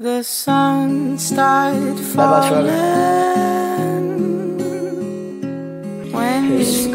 The sun started falling. When His